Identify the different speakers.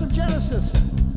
Speaker 1: some Genesis.